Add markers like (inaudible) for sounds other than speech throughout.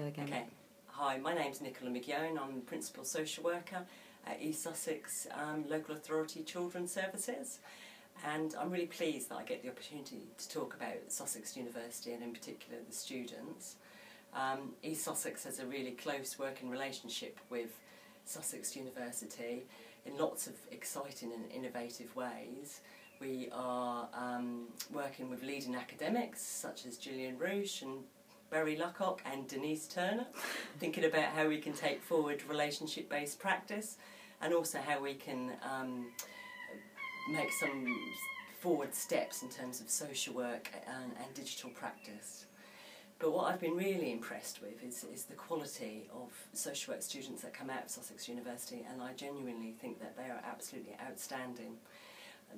go again. Okay. Hi, my name's Nicola McGeown. I'm Principal Social Worker at East Sussex um, Local Authority Children's Services. And I'm really pleased that I get the opportunity to talk about Sussex University and in particular the students. Um, East Sussex has a really close working relationship with Sussex University in lots of exciting and innovative ways. We are um, working with leading academics such as Gillian Ruch and Barry Luckock and Denise Turner, thinking about how we can take forward relationship based practice and also how we can um, make some forward steps in terms of social work and, and digital practice. But what I've been really impressed with is, is the quality of social work students that come out of Sussex University, and I genuinely think that they are absolutely outstanding.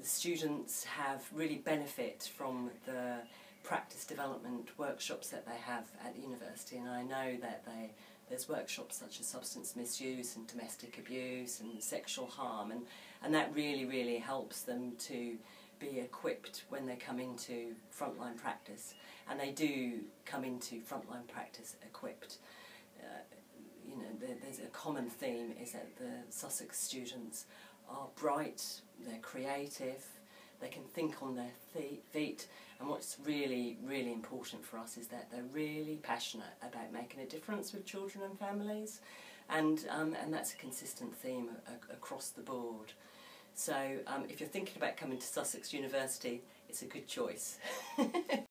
The students have really benefit from the practice development workshops that they have at the university, and I know that they there's workshops such as substance misuse and domestic abuse and sexual harm, and, and that really, really helps them to be equipped when they come into frontline practice, and they do come into frontline practice equipped. Uh, you know, there, there's a common theme is that the Sussex students are bright, they're creative, they can think on their feet, and what's really, really important for us is that they're really passionate about making a difference with children and families, and um, and that's a consistent theme across the board. So um, if you're thinking about coming to Sussex University, it's a good choice. (laughs)